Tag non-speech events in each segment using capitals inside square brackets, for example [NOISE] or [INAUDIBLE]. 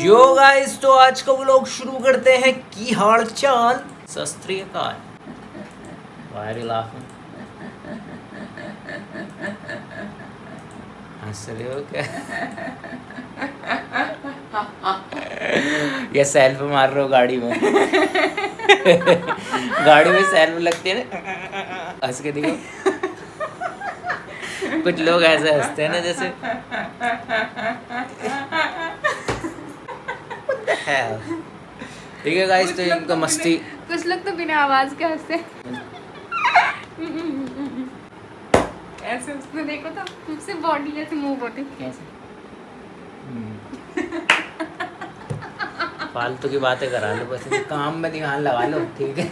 Yo guys तो आज का व्लॉग शुरू करते हैं की हाल चाल सस्त्री काल। वायरल लाफ हंस रहे हो क्या? या सेल्फ मार रहे हो गाड़ी में। गाड़ी में सेल्फ लगती है ना? हंस के देखो। कुछ लोग ऐसे हँसते हैं ना जैसे। ठीक है गाइस तो इनका मस्ती कुछ लोग तो बिना आवाज़ के हँसते ऐसे उसमें देखो तो बॉडी जैसे मूव होती। कैसे? फालतू की बातें करा लो बस काम में ध्यान लगा लो ठीक है?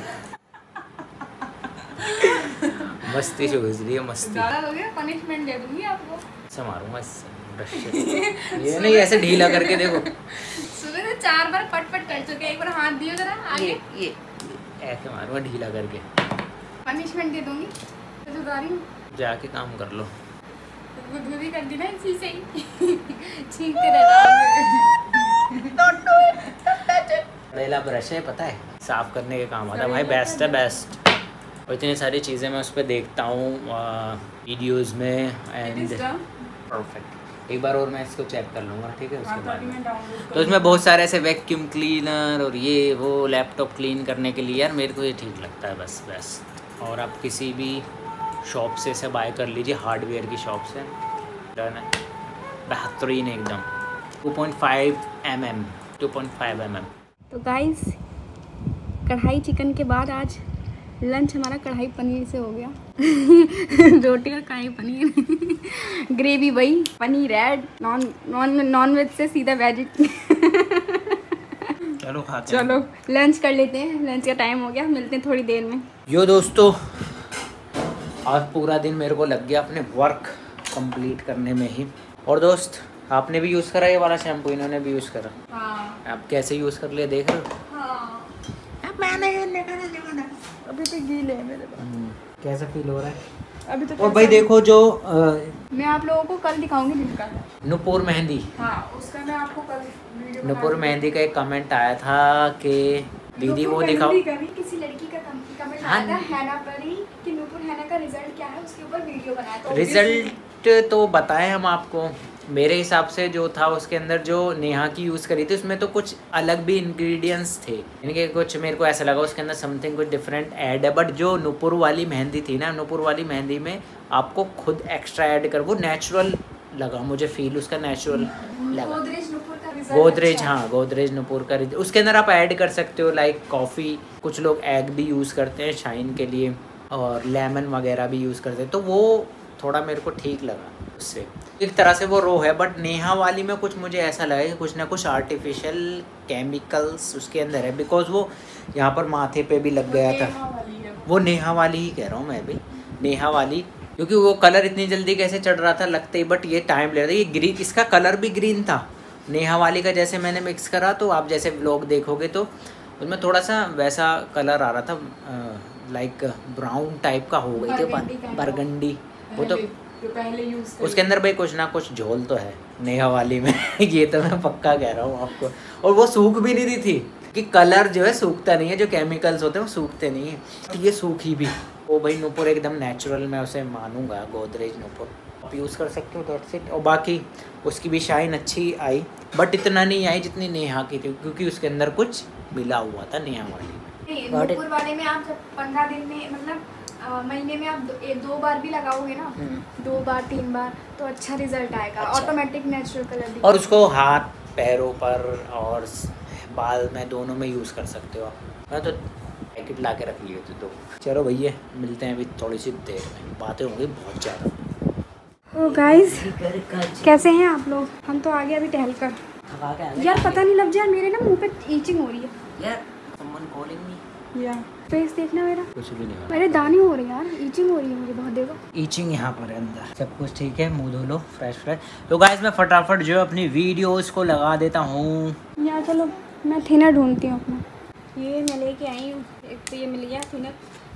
मस्ती से गुजरी है मस्ती। ज़्यादा हो गया पनिशमेंट दे दूँगी आपको। ऐसे मारूँगा इससे [LAUGHS] ये नहीं ऐसे ढीला करके देखो। चार बार पट पट कर चुके हैं। एक बार हाथ दियो जरा आगे। ये ये ऐसे मारूँगा ढीला करके। पनिशमेंट दे दूँगी। तो जो रही हूँ। जाके काम कर लो। गुदगुदी कर दी ना इसी से ही। [LAUGHS] छींकते ब्रश है। पता है? साफ़ करने के काम आता है। भाई बेस्ट है। बेस्ट और इतनी सारी चीज़ें मैं उस पर देखता हूँ वीडियोस में एंड परफेक्ट एक बार और मैं इसको चेक कर लूँगा ठीक है उसके बाद में तो इसमें बहुत सारे ऐसे वैक्यूम क्लीनर और ये वो लैपटॉप क्लीन करने के लिए यार मेरे को ये ठीक लगता है बस बस। और आप किसी भी शॉप से इसे बाय कर लीजिए हार्डवेयर की शॉप से। डन है। बेहतरीन एकदम। 2.5 M M two point five M M so guys kadhai chicken के बाद आज लंच हमारा कढ़ाई पनीर से हो गया। [LAUGHS] रोटी और कढ़ाई पनीर। [LAUGHS] ग्रेवी वही paneer add non non non veg से सीधा वेज [LAUGHS] चलो खाते चलो लंच कर लेते हैं। लंच का टाइम हो गया मिलते हैं थोड़ी देर में। यो दोस्तों आज पूरा दिन मेरे को लग गया अपने वर्क कंप्लीट करने में ही। और दोस्त आपने भी यूज़ करा ये वाला शैम्पू इन्होंने भी यूज़ करा। हाँ। आप कैसे यूज़ कर लिए देख रहे हो? हाँ। अभी तो गीले है मेरे पास। हम्म, कैसा फील हो रहा है? अभी तो और भाई देखो जो अ, मैं आप लोगों को कल दिखाऊँगी दिन का। नुपुर मेहंदी। हाँ उसका मैं आपको कल वीडियो नुपुर मेहंदी का एक कमेंट आया था कि दीदी वो दिखाओ। किसी लड़की का कमेंट हाँ। आया था हैना पर कि नुपुर हैना का रिज़ल्ट क्या है उसके ऊपर वीडियो बनाया रिज़ल्ट तो बताएँ हम आपको। मेरे हिसाब से जो था उसके अंदर जो नेहा की यूज़ करी थी उसमें तो कुछ अलग भी इंग्रेडिएंट्स थे। यानी कि कुछ मेरे को ऐसा लगा उसके अंदर समथिंग कुछ डिफरेंट ऐड है। बट जो नूपुर वाली मेहंदी थी ना नूपुर वाली मेहंदी में आपको खुद एक्स्ट्रा ऐड कर वो नेचुरल लगा मुझे फील उसका नेचुरल लगा। गोदरेज अच्छा। हाँ गोदरेज नूपुर का उसके अंदर आप ऐड कर सकते हो लाइक कॉफ़ी कुछ लोग एग भी यूज़ करते हैं शाइन के लिए और लेमन वगैरह भी यूज़ करते हैं। तो वो थोड़ा मेरे को ठीक लगा उससे। एक तरह से वो रो है बट नेहा वाली में कुछ मुझे ऐसा लगा कि कुछ ना कुछ आर्टिफिशियल केमिकल्स उसके अंदर है बिकॉज़ वो यहाँ पर माथे पे भी लग गया था। वो। नेहा वाली ही कह रहा हूँ मैं भी नेहा वाली क्योंकि वो कलर इतनी जल्दी कैसे चढ़ रहा था लगते ही बट ये टाइम ले रहा था। ये ग्रीन इसका कलर भी ग्रीन था। नेहा वाली का जैसे मैंने मिक्स करा तो आप जैसे ब्लॉग देखोगे तो उसमें थोड़ा सा वैसा कलर आ रहा था लाइक ब्राउन टाइप का हो गई थी बरगंडी वो तो पहले- जो पहले यूज़ उसके अंदर भाई कुछ ना कुछ झोल तो है नेहा वाली में। [LAUGHS] ये तो मैं पक्का कह रहा हूँ आपको। और वो सूख भी नहीं रही थी कि कलर जो है सूखता नहीं है जो केमिकल्स होते हैं वो सूखते नहीं है। तो ये सूखी भी। वो भाई नुपुर एकदम नेचुरल मैं उसे मानूँगा गोदरेज नुपुर। आप यूज़ कर सकते हो दैट्स इट और बाकी उसकी भी शाइन अच्छी आई बट इतना नहीं आई जितनी नेहा की थी क्योंकि उसके अंदर कुछ मिला हुआ था नेहा वाली में। वाले आप पंद्रह दिन में मतलब महीने में आप दो, ए, दो बार भी लगाओगे ना हम्म। दो बार तीन बार तो अच्छा रिज़ल्ट आएगा। अच्छा। ऑटोमेटिक नेचुरल कलर और उसको हाथ पैरों पर और बाल में दोनों में यूज़ कर सकते हो आप। मैं तो पैकेट ला के रख लिए थे तो चलो भैया मिलते हैं अभी थोड़ी सी देर में। बातें होंगी बहुत ज़्यादा। ओ गाइस कैसे हैं आप लोग? हम तो आगे अभी टहल कर। यार पता नहीं लग जाए मेरे ना मुँह पे ईचिंग हो रही है। यार me या। फेस देखना मेरा? कुछ भी नहीं मेरे दाने हो रहे हैं यार ईचिंग हो रही है मुझे बहुत देखो। ईचिंग यहाँ पर है अंदर। सब कुछ ठीक है मुँह धो लो फ्रेश फ्रेश तो गाइस मैं फटाफट जो अपनी वीडियोस को लगा देता हूँ। यार चलो मैं थिनर ढूंढती हूँ अपना। ये मैं लेके आई हूँ एक तो ये मिल गया थिनर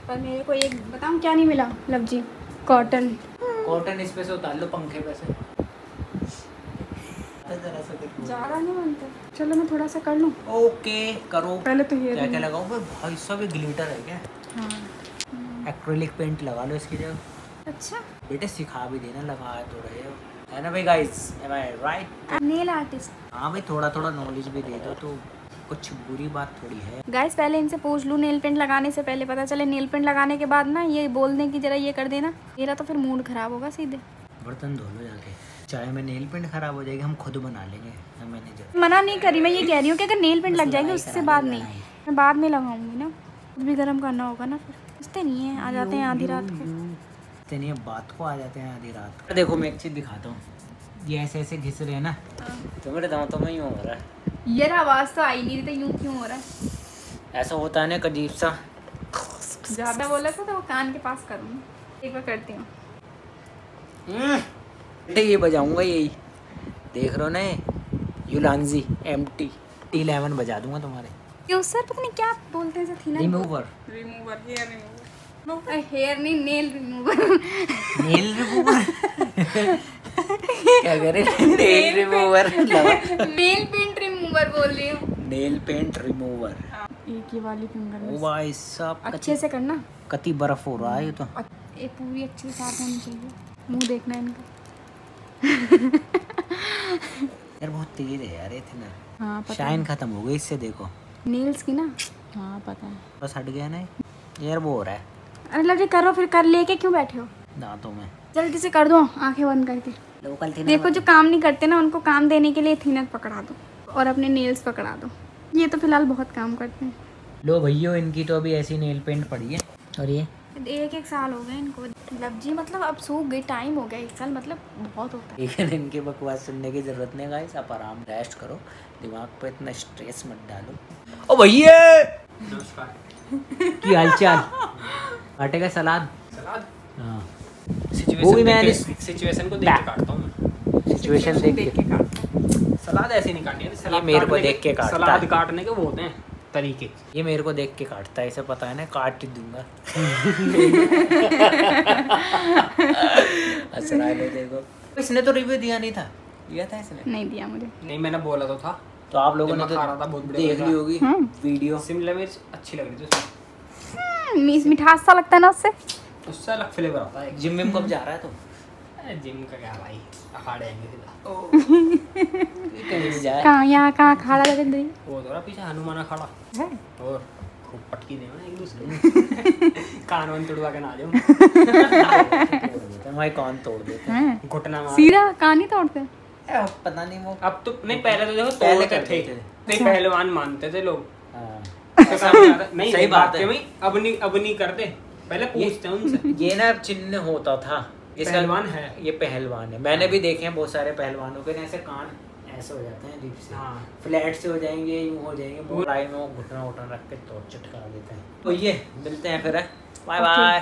पर मेरे को एक बताऊँ क्या नहीं मिला? लव जी कॉटन कॉटन इस पे से उतार लो पंखे पे से। है जरा सा ज़्यादा नहीं बनता। चलो मैं थोड़ा सा कर लूँ। ओके करो। पहले तो हेयर क्या क्या लगाओ भाई भाई सब ग्लिटर है क्या? हाँ। एक्रेलिक पेंट लगा लो इसकी जगह। अच्छा। बेटे सिखा भी देना लगा तो रहे हो। है ना भाई guys am I right nail artist हाँ भाई थोड़ा थोड़ा नॉलेज भी दे दो तो कुछ बुरी बात थोड़ी है। गाइस पहले इनसे पूछ लूँ नेल पेंट लगाने से पहले पता चले नेल पेंट लगाने के बाद ना ये बोल दें कि जरा ये कर देना। मेरा तो फिर मूड खराब होगा सीधे। बर्तन धो लो जाके। चाहे में नेल पेंट खराब हो जाएगी हम खुद बना लेंगे। मैनेजर मना नहीं करी मैं ये कह रही हूँ कि अगर नेल पेंट लग जाएगी उससे बाद नहीं मैं बाद में लगाऊँगी ना। कुछ भी गर्म करना होगा ना फिर। इससे नहीं है आ जाते हैं आधी रात को। तेनी बात को आ जाते हैं आधी रात को। देखो मैं एक चीज़ दिखाता हूँ। ये ऐसे ऐसे घिस रहे हैं ना। तो मेरे दांतों में यूँ हो रहा है। यार आवाज़ तो आई नहीं रही तो यूँ क्यों हो रहा है? ऐसा होता है ना एक अजीब सा। ज़्यादा बोला था तो वो कान के पास करूँगी। एक बार करती हूँ। ये बजाऊँगा यही। देख रहे हो ना युलानजी एम टी टी इलेवन बजा दूँगा तुम्हारे। क्यों सर पता नहीं क्या बोलते हैं थी ना remover remover hair remover hair नहीं नेल रिमूवर नेल रिमूवर क्या करे? Nail remover nail paint remover बोल रही हूँ। नेल पेंट रिमूवर एक ही वाली फिंगर ओ भाई साहब अच्छे से करना। कति बर्फ़ हो रहा है ये तो। ये पूरी अच्छी से साफ़ होनी चाहिए। मुँह देखना इनका। यार बहुत तेज है यार ये थे ना हाँ। शाइन खत्म हो गई इससे देखो। नेल्स की ना? हाँ पता है। बस हट गया ना यार वो हो रहा है। अरे लवली करो फिर कर लेके क्यों बैठे हो? दांतों में। जल्दी से कर दो? आँखें बंद करके। लोकल थी देखो जो काम नहीं करते ना उनको काम देने के लिए थीनर पकड़ा दो। और अपने नेल्स पकड़ा दो। ये तो फ़िलहाल बहुत काम करते हैं। लो भैया इनकी तो अभी ऐसी नेल पेंट पड़ी है। और ये? एक एक साल हो गए इनको। लब जी मतलब अब सूख गई टाइम हो गया एक साल मतलब बहुत होता है। लेकिन इनकी बकवास सुनने की ज़रूरत नहीं गाइस आप आराम रेस्ट करो। दिमाग पे इतना स्ट्रेस मत डालो। ओ भैया! की हालचाल? [LAUGHS] काटेगा सलाद? सलाद? हाँ। सिचुएशन के सिचुएशन को देख के काटता हूँ मैं। सिचुएशन देख के। काटता सलाद ऐसे नहीं काटनी है सलाद मेरे को देख के काटता सलाद काटने के वो होते हैं। तरीके। ये मेरे को देख के काटता है इसे पता है ना काट ही दूँगा। [LAUGHS] हंस रहा देखो इसने तो रिव्यू दिया नहीं था। दिया था इसने? नहीं दिया मुझे। नहीं मैंने बोला तो था। तो आप लोगों ने रहा था, बहुत तो देख ली होगी हम्म। वीडियो। शिमला मिर्च अच्छी लग रही थी उसमें। हम्म, मिठास सा लगता है ना उससे। उससे अलग फ्लेवर आता है। जिम में कब जा रहा है तो? जिम का क्या भाई? अखाड़े कहीं यहाँ कहाँ लगे दे? वो तो रहा पीछे हनुमान अखाड़ा। है? और खूब पटकी दे एक दूसरे [LAUGHS] कान वान तुड़वा के ना [LAUGHS] भाई कौन तोड़ देता हैं? घुटना मार। सीधा कहाँ नहीं तोड़ते? है पता नहीं वो अब तो नहीं पहले तो देखो पहले करते थे। नहीं पहलवान मानते थे लोग। हाँ। तो नहीं सही बात है। अब नहीं अब नहीं करते। पहले पूछते हैं उनसे। ये ना चिन्ह होता था। इसका पहलवान है। ये पहलवान है। मैंने भी देखे हैं बहुत सारे पहलवानों के ऐसे कान ऐसे हो जाते हैं जीप से। हाँ। फ्लैट से हो जाएँगे यूँ हो जाएँगे लाइन में घुटना उठना रख के तोड़ चटका देते हैं। तो ये मिलते हैं फिर बाय. बाय